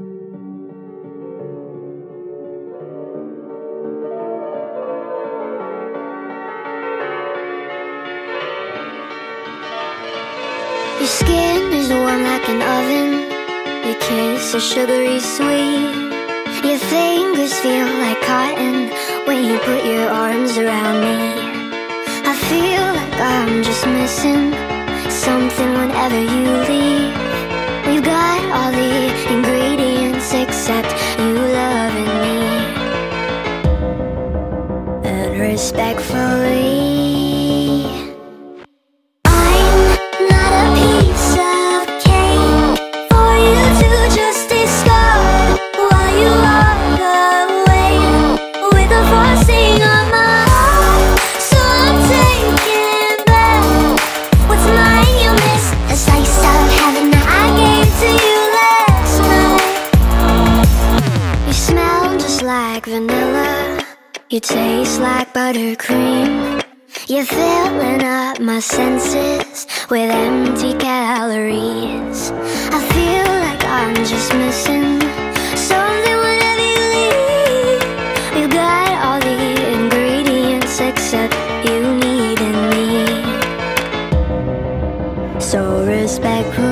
Your skin is warm like an oven. Your kiss is sugary sweet. Your fingers feel like cotton When you put your arms around me. I feel like I'm just missing Something whenever you leave Except you loving me. And respectfully vanilla. You taste like buttercream. You're filling up my senses With empty calories. I feel like I'm just missing Something whenever you leave. You got all the ingredients Except you need in me. So respectful.